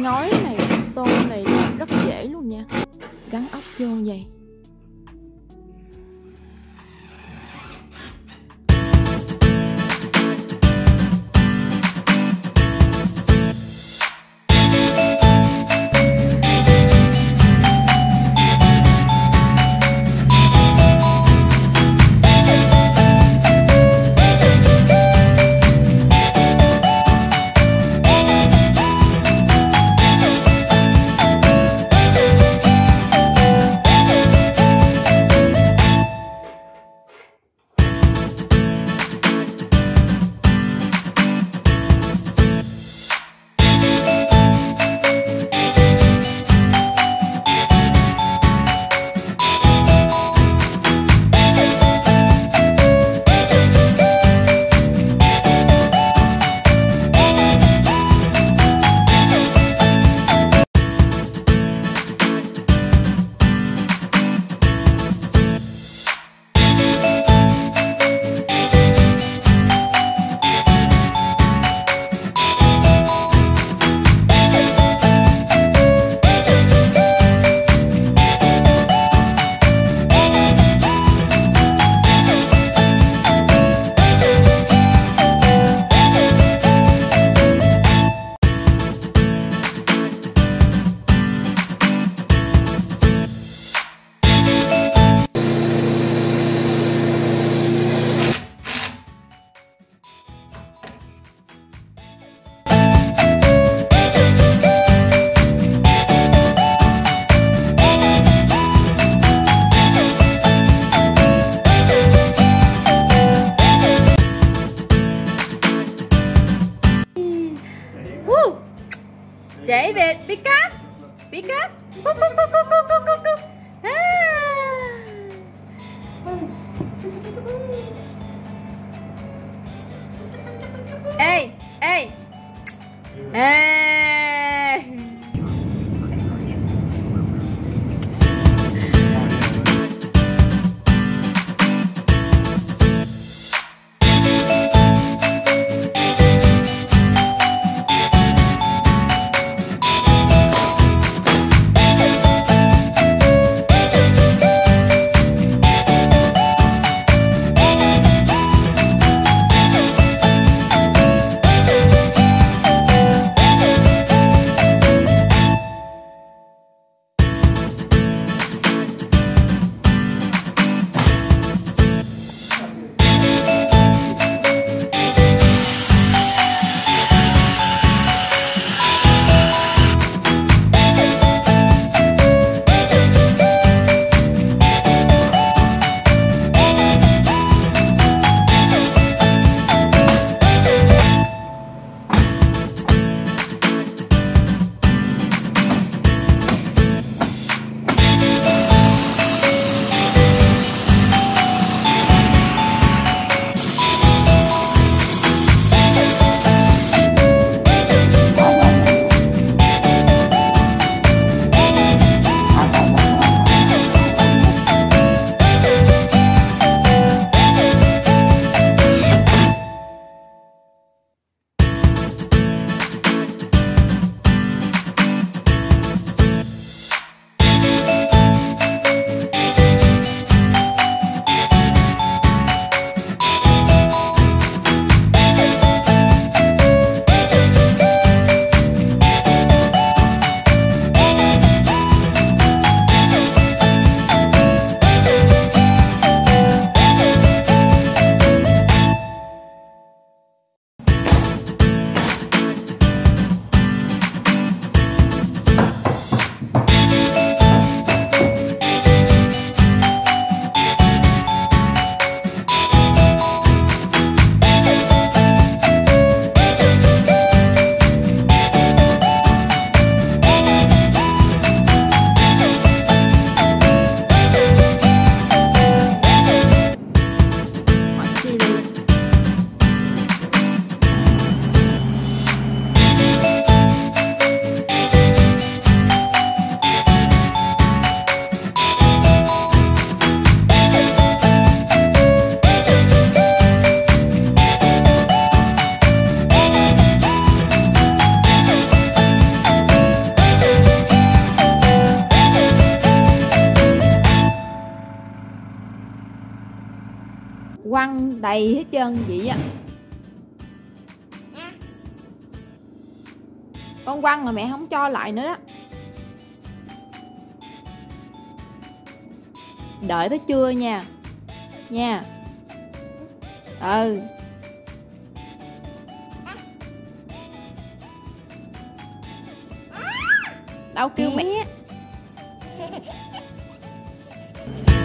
nhói này quăng đầy hết trơn vậy á. Con quăng mà mẹ không cho lại nữa đó. Đợi tới trưa nha. Nha. Ừ. Đâu kêu mẹ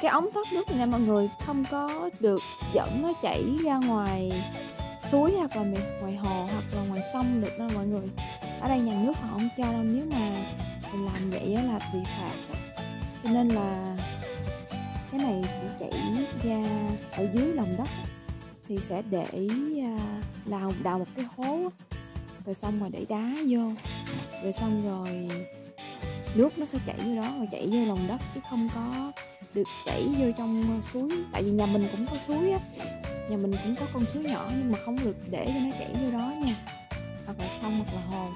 cái ống thoát nước này nè mọi người, không có được dẫn nó chảy ra ngoài suối hoặc là ngoài hồ hoặc là ngoài sông được đâu mọi người. Ở đây nhà nước họ không cho đâu, nếu mà mình làm vậy là bị phạt. Cho nên là cái này chỉ chảy ra ở dưới lòng đất thì sẽ để à, đào đào một cái hố, rồi xong rồi để đá vô. Rồi xong rồi nước nó sẽ chảy vô đó, rồi chảy vô lòng đất chứ không có được chảy vô trong ờ, suối. Tại vì nhà mình cũng có suối á. Nhà mình cũng có con suối nhỏ nhưng mà không được để cho nó chảy vô đó nha. Hoặc là sông hoặc là hồ.